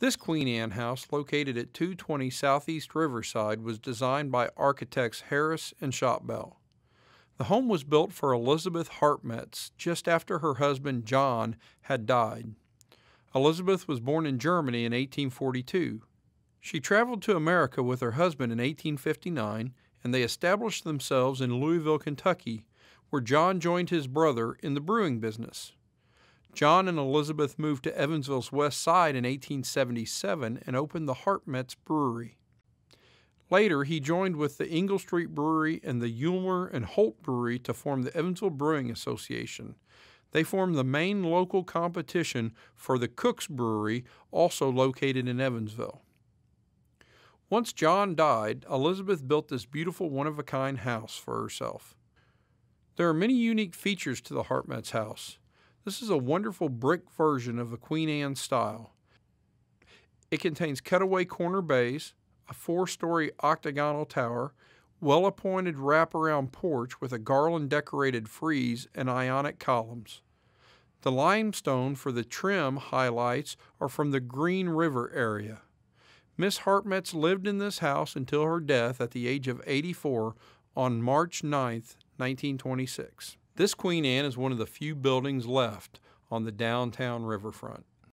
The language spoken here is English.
This Queen Anne house, located at 220 Southeast Riverside, was designed by architects Harris and Shopbell. The home was built for Elizabeth Hartmetz just after her husband John had died. Elizabeth was born in Germany in 1842. She traveled to America with her husband in 1859 and they established themselves in Louisville, Kentucky, where John joined his brother in the brewing business. John and Elizabeth moved to Evansville's west side in 1877 and opened the Hartmetz Brewery. Later, he joined with the Ingle Street Brewery and the Ulmer and Holt Brewery to form the Evansville Brewing Association. They formed the main local competition for the Cook's Brewery, also located in Evansville. Once John died, Elizabeth built this beautiful one of a kind house for herself. There are many unique features to the Hartmetz house. This is a wonderful brick version of the Queen Anne style. It contains cutaway corner bays, a four story octagonal tower, well appointed wraparound porch with a garland decorated frieze and ionic columns. The limestone for the trim highlights are from the Green River area. Miss Hartmetz lived in this house until her death at the age of 84 on March 9, 1926. This Queen Anne is one of the few buildings left on the downtown riverfront.